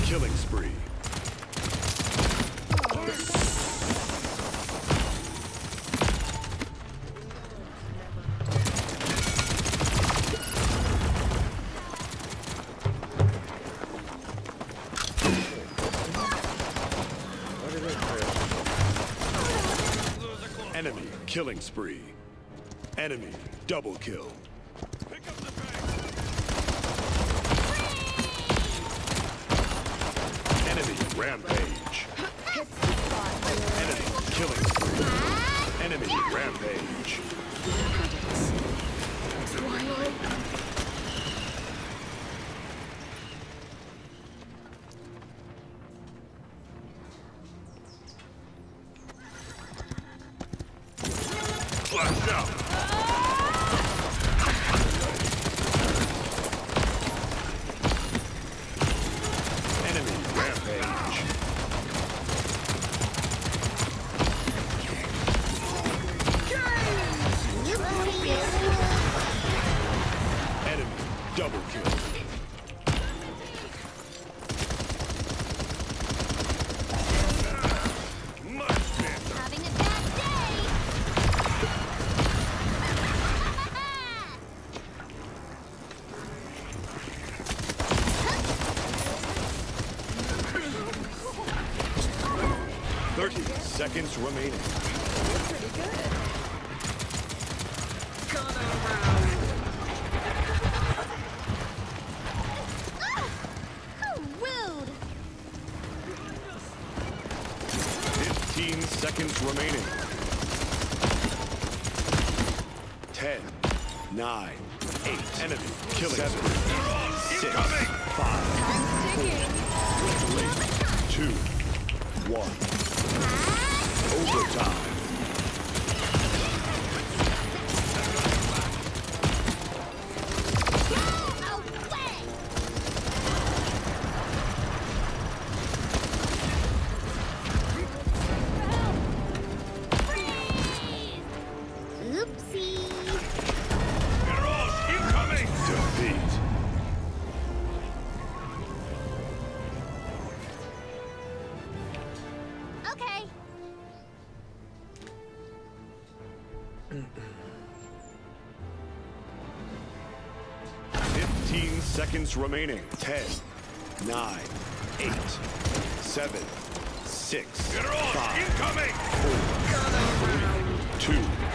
Killing spree. Enemy killing spree. Enemy double kill. Enemy rampage. Enemy killing. Enemy rampage. 30 seconds remaining. Pretty good. How rude! Fifteen seconds remaining. Ten, nine, eight. Enemy killing. Seven, six, five, four, three, two, one. Overtime. 15 seconds remaining. 10, 9, 8, 7, 6, 5, 4, 3, 2,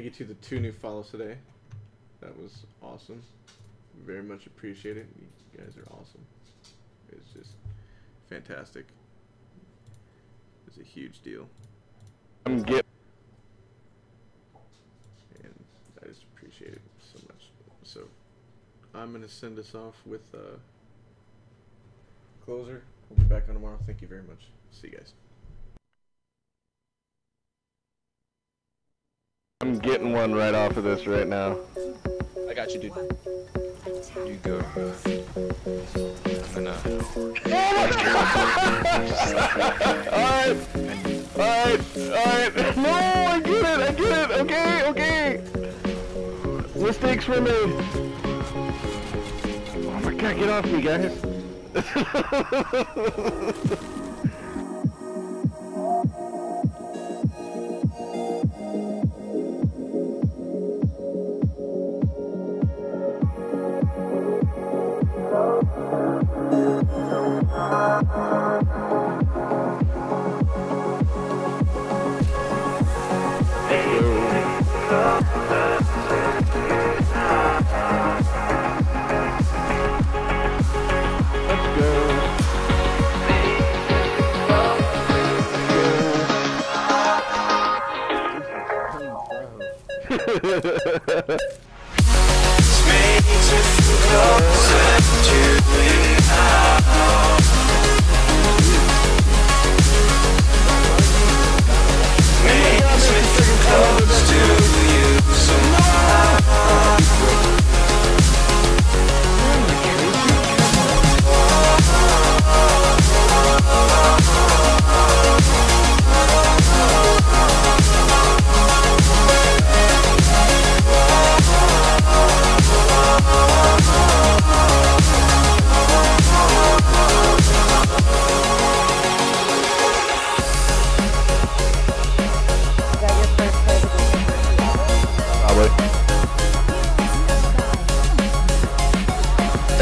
thank you to the two new follows today. That was awesome. Very much appreciated. You guys are awesome. It's just fantastic. It's a huge deal. I'm get and I just appreciate it so much. So I'm gonna send us off with uh, closer. We'll be back on tomorrow. Thank you very much. See you guys. Getting one right off of this right now. I got you, dude. You go. bro. I'm gonna. Alright! Alright! Alright! No! I get it! I get it! Okay! Okay! Mistakes were made! Oh my god, get off me, guys! it.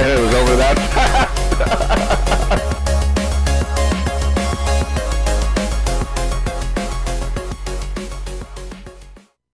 It was over that.